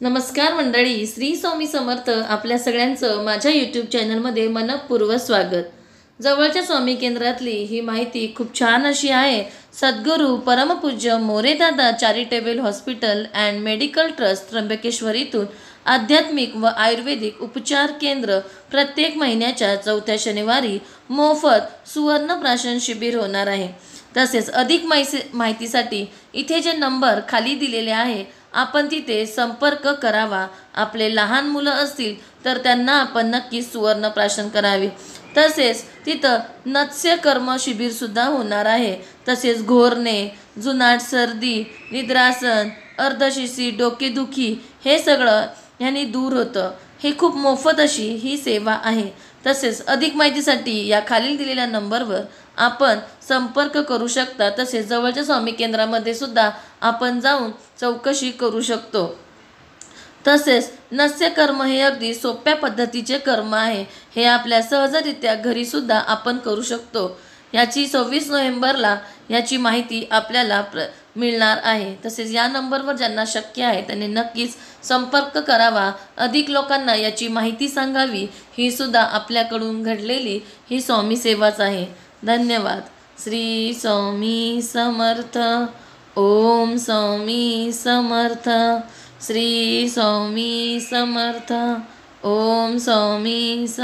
नमस्कार मंडळी श्री स्वामी समर्थ आपल्या सगळ्यांचं माझ्या यूट्यूब चॅनलमध्ये मनपूर्व स्वागत. जवळच्या स्वामी केंद्रातली ही माहिती खूप छान अशी आहे. Sadguru Parampujya Moredada charitable hospital and medical trust त्र्यंबकेश्वरीतून आध्यात्मिक व आयुर्वेदिक उपचार केंद्र प्रत्येक महिन्याच्या चौथ्या शनिवारी मोफत सुवर्ण प्राशन शिबिर होणार आहे. तसेच अधिक माहिती माहितीसाठी इथे जे नंबर खाली दिलेले आहे आपण तिथे संपर्क करावा. आपले लहान मुलं असतील तर त्यांना आपण नक्कीच सुवर्णप्राशन करावे. तसेच तिथं नत्स्यकर्म शिबिरसुद्धा होणार आहे. तसेच घोरणे जुनाट सर्दी निद्रासन अर्धशिसी डोकेदुखी हे सगळं ह्यानी दूर होतं. हे खूप मोफत अशी ही सेवा आहे. तसेच अधिक माहितीसाठी या खालील दिलेल्या नंबरवर आपण संपर्क करू शकता. तसेच जवळच्या स्वामी केंद्रामध्ये सुद्धा आपण जाऊन चौकशी करू शकतो. तसेच नस्य कर्म हे अगदी सोप्या पद्धतीचे कर्म आहे. हे आपल्या सहजरित्या घरीसुद्धा आपण करू शकतो. याची सव्वीस नोव्हेंबरला याची माहिती आपल्याला प्र मिळणार आहे. तसेच या नंबरवर ज्यांना शक्य आहे त्यांनी नक्कीच संपर्क करावा. अधिक लोकांना याची माहिती सांगावी. ही सुद्धा आपल्याकडून घडलेली ही स्वामी सेवाच आहे. धन्यवाद. श्री स्वामी समर्थ. ओम स्वामी समर्थ. श्री स्वामी समर्थ. ओम स्वामी सम